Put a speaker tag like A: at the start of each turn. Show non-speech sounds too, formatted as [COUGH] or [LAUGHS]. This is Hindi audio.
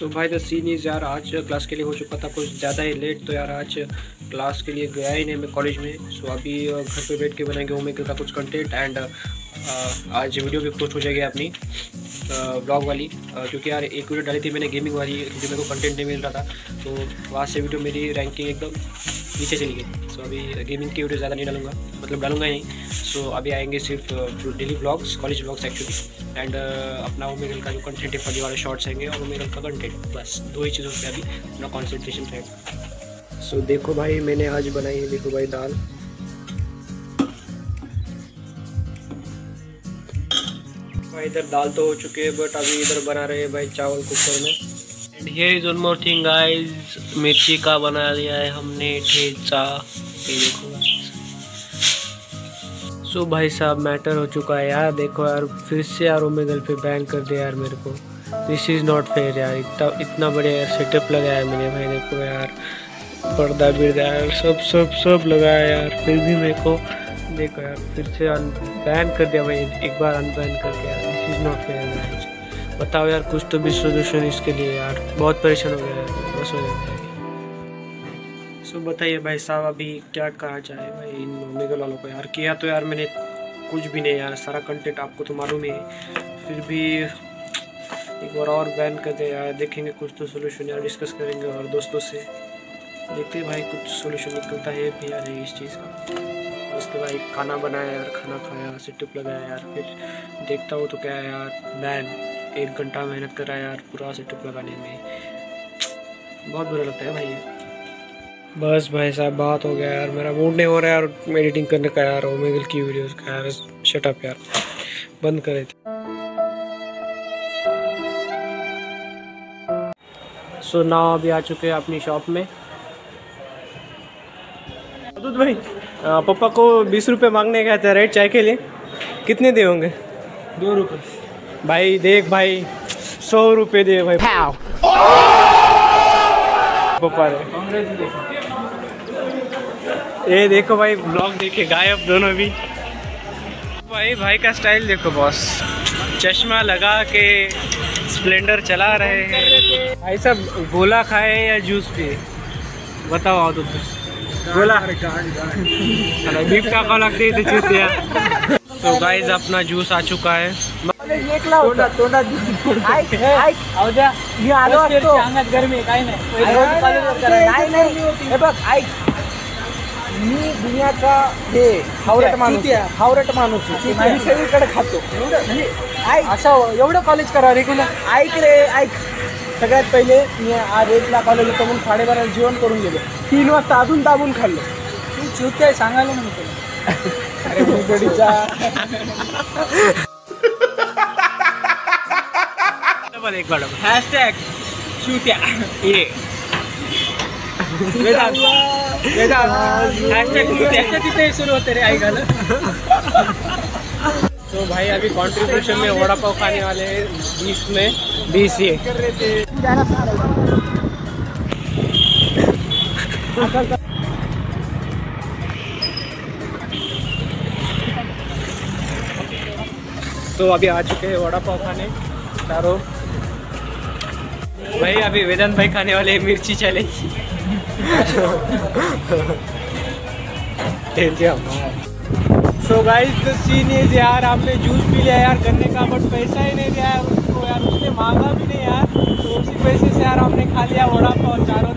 A: सो भाई द सीन इज़ यार आज क्लास के लिए हो चुका था, कुछ ज़्यादा ही लेट तो यार आज क्लास के लिए गया ही नहीं मैं कॉलेज में। सो अभी घर पे बैठ के बनाएँगे ओमेगल का कुछ कंटेंट एंड आज वीडियो भी पोस्ट हो जाएगी अपनी ब्लॉग वाली। क्योंकि यार एक वीडियो डाली थी मैंने गेमिंग वाली जो मेरे को कंटेंट नहीं मिल रहा था। तो वहाँ से वीडियो मेरी रैंकिंग एकदम नीचे चली गई। सो अभी गेमिंग की वीडियो ज़्यादा नहीं डालूँगा। मतलब डालूँगा ही सो अभी आएँगे सिर्फ़ daily blogs college blogs actually and अपना ओमेगल का जो कंटेंट है फनी वाले शॉर्ट्स आएँगे और ओमेगल का कंटेंट बस दो ही चीज़ों पर अभी अपना कॉन्सेंट्रेशन रहेगा। सो देखो भाई मैंने आज बनाई है देखो भाई दाल। भाई इधर दाल तो हो चुके हैं बट अभी इधर बना रहे हैं भाई चावल कुकर में। Here is one more thing guys मिर्ची का बना लिया है हमने, ठेचा। ये देखो सो भाई साहब मैटर हो चुका है यार। देखो यार, फिर से यार ओमेगल पे बैन कर दिया यार मेरे को। दिस इज़ नॉट फेयर यार। इतना इतना बढ़िया यार सेटअप लगाया मैंने भाई, देखो यार। पर्दा बिरदा यार। सब सब सब लगाया यार। फिर भी मेरे को, देखो यार, फिर से बैन कर दिया भाई। एक बार अनबैन कर दिया दिस इज़ नॉट फेयर यार बताओ यार, कुछ तो भी सोल्यूशन इसके लिए यार। बहुत परेशान हो गया यार बस हो जाता है सो बताइए भाई साहब, अभी क्या कहा जाए भाई इन ओमेगल वालों को यार? किया तो यार मैंने कुछ भी नहीं यार, सारा कंटेंट आपको तो मालूम ही। है फिर भी एक बार और बैन कर दे यार, देखेंगे कुछ तो सोल्यूशन यार डिस्कस करेंगे और दोस्तों से। देखते भाई कुछ सोल्यूशन निकलता है भी यार इस चीज़ का। उसके भाई, खाना बनाया यार, खाना खाया सेटअप लगाया यार, फिर देखता हूँ तो क्या है यार बैन एक घंटा मेहनत कर यार, पूरा सेटअप लगाने में। बहुत बुरा लगता है भाई। बस भाई साहब, बात हो गया यार। मेरा मूड नहीं हो रहा यार एडिटिंग करने का यार ओमेगल की वीडियोस का यार। शटअप यार। बंद करे थे सो ना अभी आ चुके हैं अपनी शॉप में। दूध भाई पापा को बीस रुपए मांगने गए थे रेट चाय के लिए। कितने दे होंगे?
B: दो रुपये।
A: भाई देख भाई सौ रुपये दे भाई। ने ये देखो भाई ब्लॉग देखे गायब दोनों भी। भाई भाई का स्टाइल देखो बॉस चश्मा लगा के स्प्लेंडर चला रहे हैं। भाई सब गोला खाए या जूस पिए? बताओ आओ तो गोला। का लगते थे जूस दिया तो गाइस अपना जूस आ चुका है।
B: गरमी काय नाही. मी दुनियाचा हे हावरट माणूस हावरट माणूस. मी सगळीकडे खातो. म्हणजे ऐक. असं एवढं कॉलेज करा रेग्युलर ऐक रे ऐक. सगळ्यात पहिले मी आज एकला कॉलेज होतो म्हणून साडेबारा जेवण करून गेलो. तीन वाजता अजून दाबून खाल्लो. तू आहे सांगायला म्हणून तुला [LAUGHS] अरे
A: डबल एक बार ये
B: वेदांत वेदांत होते
A: तो भाई अभी कंट्रीब्यूशन में वड़ा पाव खाने वाले हैं बीस में। बीस ये. तो अभी आ चुके हैं वड़ा पाव खाने चारों। भाई अभी वेदन भाई खाने वाले मिर्ची चले। सो गाइस तो सीन इज़ यार, आपने जूस पी लिया यार गन्ने का बट पैसा ही नहीं दिया उसको यार, उसने मांगा भी नहीं यार। तो उसी पैसे से यार हमने खा लिया वड़ा पाव, चारों